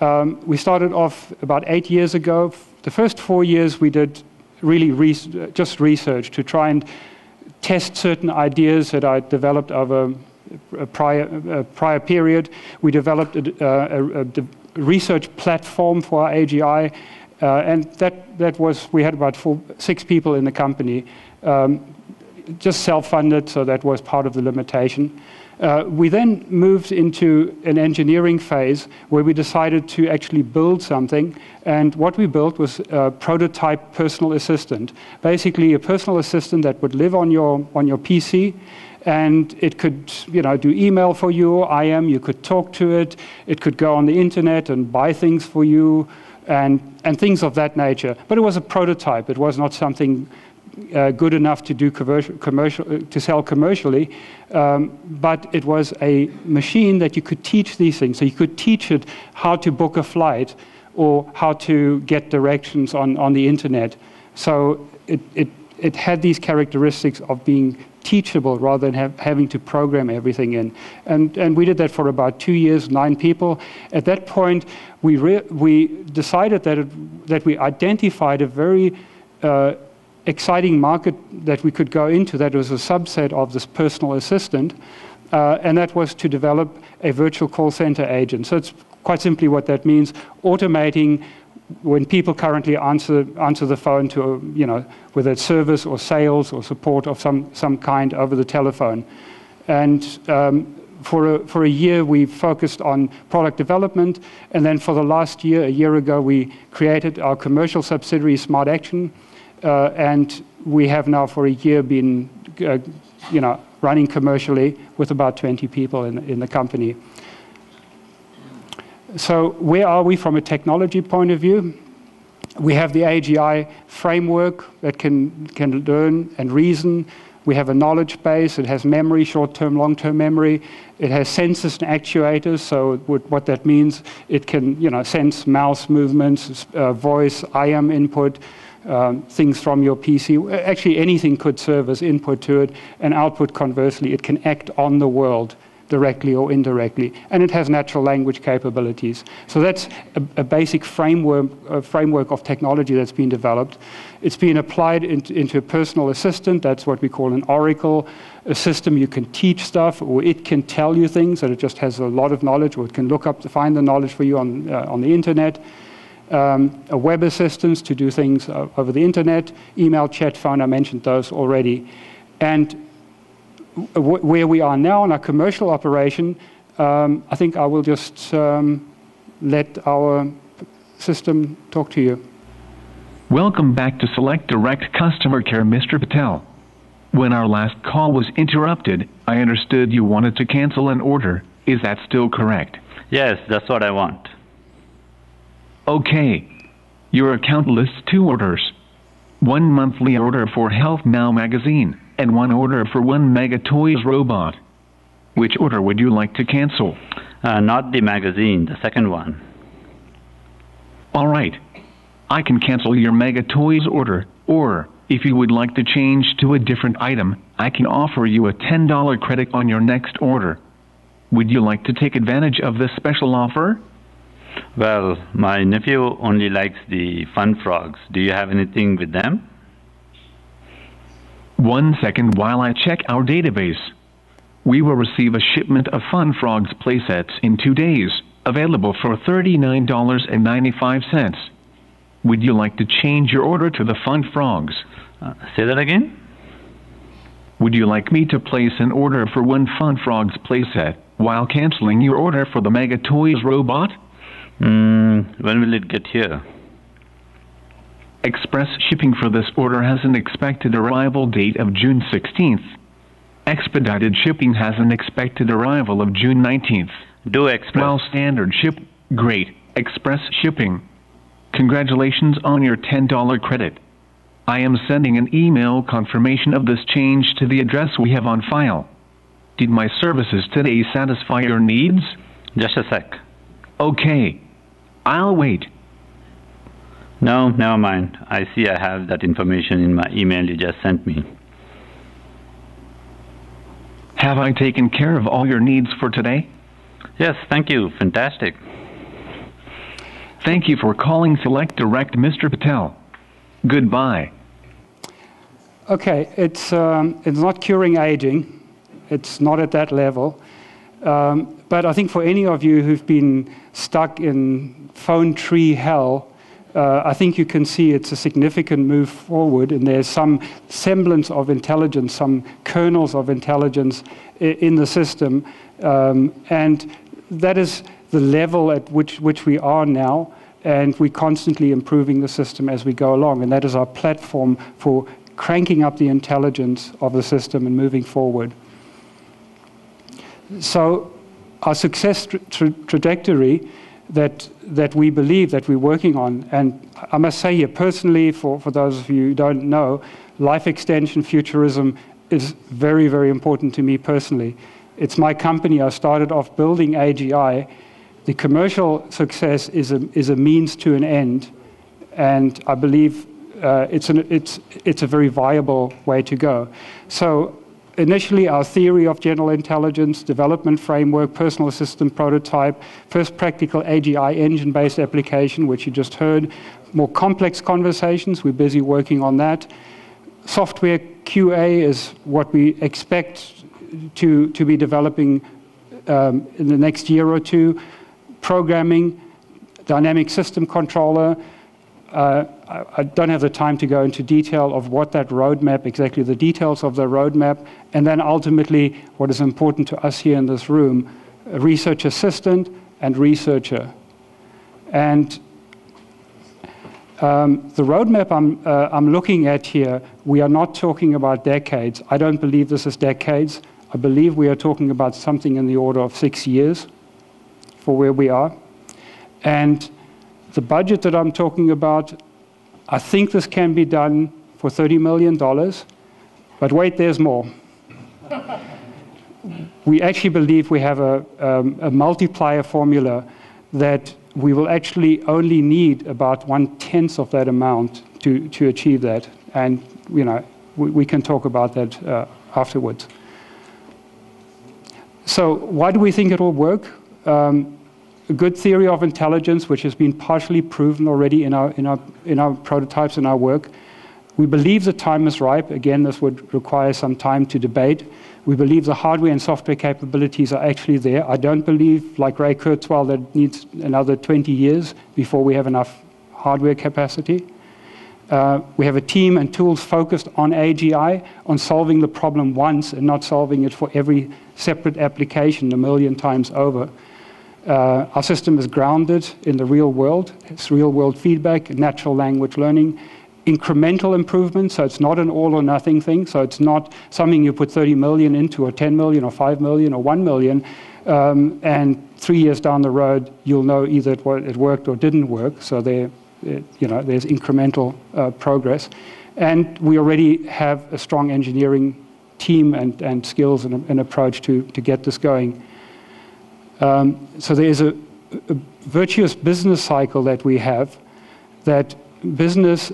Um, we started off about eight years ago. The first four years we did really re just research to try and test certain ideas that I developed over a prior, a prior period. We developed a, a, a, research platform for our AGI, uh, and that, that was, we had about four, six people in the company, um, just self-funded, so that was part of the limitation. Uh, we then moved into an engineering phase where we decided to actually build something. And what we built was a prototype personal assistant. Basically, a personal assistant that would live on your, on your PC and it could you know, do email for you, IM, you could talk to it, it could go on the internet and buy things for you, and, and things of that nature. But it was a prototype, it was not something uh, good enough to do commercial, uh, to sell commercially, um, but it was a machine that you could teach these things. So you could teach it how to book a flight or how to get directions on, on the internet. So it, it, it had these characteristics of being teachable rather than have, having to program everything in. And, and we did that for about two years, nine people. At that point, we, we decided that, it, that we identified a very uh, exciting market that we could go into that was a subset of this personal assistant, uh, and that was to develop a virtual call center agent. So it's quite simply what that means, automating when people currently answer, answer the phone to, you know, whether it's service or sales or support of some, some kind over the telephone. And um, for a, for a year, we focused on product development. And then for the last year, a year ago, we created our commercial subsidiary, Smart Action, and we have now for a year been, uh, you know, running commercially with about 20 people in, in the company. So where are we from a technology point of view? We have the AGI framework that can, can learn and reason. We have a knowledge base. It has memory, short-term, long-term memory. It has sensors and actuators. So what that means, it can you know, sense mouse movements, uh, voice, IM input, um, things from your PC. Actually, anything could serve as input to it, and output conversely. It can act on the world directly or indirectly, and it has natural language capabilities. So that's a, a basic framework, a framework of technology that's been developed. It's been applied into, into a personal assistant. That's what we call an oracle, a system you can teach stuff, or it can tell you things, that it just has a lot of knowledge, or it can look up to find the knowledge for you on, uh, on the internet um, a web assistance to do things over the internet, email, chat, phone, I mentioned those already. And where we are now in our commercial operation, um, I think I will just um, let our system talk to you. Welcome back to Select Direct Customer Care, Mr. Patel. When our last call was interrupted, I understood you wanted to cancel an order. Is that still correct? Yes, that's what I want. Okay. Your account lists two orders. One monthly order for Health Now magazine, and one order for one Mega Toys robot. Which order would you like to cancel? Uh, not the magazine, the second one. Alright. I can cancel your Mega Toys order, or, if you would like to change to a different item, I can offer you a $10 credit on your next order. Would you like to take advantage of this special offer? Well, my nephew only likes the fun frogs. Do you have anything with them? One second while I check our database. We will receive a shipment of Fun Frogs playsets in two days, available for $39.95. Would you like to change your order to the Fun Frogs? Uh, say that again? Would you like me to place an order for one Fun Frogs playset while canceling your order for the Mega Toys robot? Mm, when will it get here? Express shipping for this order has an expected arrival date of June 16th. Expedited shipping has an expected arrival of June 19th. Do express. While standard ship, great. Express shipping. Congratulations on your $10 credit. I am sending an email confirmation of this change to the address we have on file. Did my services today satisfy your needs? Just a sec. Okay. I'll wait. No, never mind. I see I have that information in my email you just sent me. Have I taken care of all your needs for today? Yes, thank you. Fantastic. Thank you for calling Select Direct, Mr. Patel. Goodbye. Okay, it's, um, it's not curing aging. It's not at that level. Um, but I think for any of you who've been stuck in phone tree hell, uh, I think you can see it's a significant move forward, and there's some semblance of intelligence, some kernels of intelligence in the system. Um, and that is the level at which, which we are now, and we're constantly improving the system as we go along. And that is our platform for cranking up the intelligence of the system and moving forward. So our success tra tra trajectory that, that we believe that we're working on, and I must say here personally, for, for those of you who don't know, life extension futurism is very, very important to me personally. It's my company. I started off building AGI. The commercial success is a, is a means to an end, and I believe uh, it's, an, it's, it's a very viable way to go. So initially our theory of general intelligence, development framework, personal assistant prototype, first practical AGI engine-based application, which you just heard, more complex conversations, we're busy working on that. Software QA is what we expect to, to be developing um, in the next year or two. Programming, dynamic system controller, uh, I, don't have the time to go into detail of what that roadmap, exactly the details of the roadmap, and then ultimately what is important to us here in this room, research assistant and researcher. And um, the roadmap I'm, uh, I'm looking at here, we are not talking about decades. I don't believe this is decades. I believe we are talking about something in the order of six years for where we are. And the budget that I'm talking about, I think this can be done for $30 million. But wait, there's more. we actually believe we have a, um, a, multiplier formula that we will actually only need about one tenth of that amount to, to achieve that. And you know, we, we can talk about that uh, afterwards. So why do we think it will work? Um, a good theory of intelligence, which has been partially proven already in our, in our, in our prototypes and our work. We believe the time is ripe. Again, this would require some time to debate. We believe the hardware and software capabilities are actually there. I don't believe, like Ray Kurzweil, that it needs another 20 years before we have enough hardware capacity. Uh, we have a team and tools focused on AGI, on solving the problem once and not solving it for every separate application a million times over. Uh, our system is grounded in the real world. It's real world feedback, natural language learning, incremental improvement. So it's not an all or nothing thing. So it's not something you put 30 million into, or 10 million, or 5 million, or 1 million. Um, and three years down the road, you'll know either it, it worked or didn't work. So there, it, you know, there's incremental uh, progress. And we already have a strong engineering team and, and skills and an approach to, to get this going. Um, so there is a, a virtuous business cycle that we have that business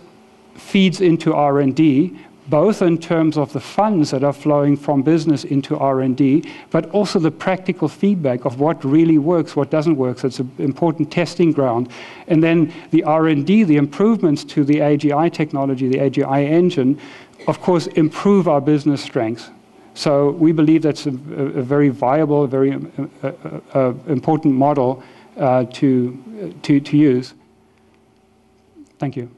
feeds into R&D, both in terms of the funds that are flowing from business into R&D, but also the practical feedback of what really works, what doesn't work. So it's an important testing ground. And then the R&D, the improvements to the AGI technology, the AGI engine, of course, improve our business strengths. So we believe that's a, a very viable, very uh, uh, uh, important model to, to, to use. Thank you.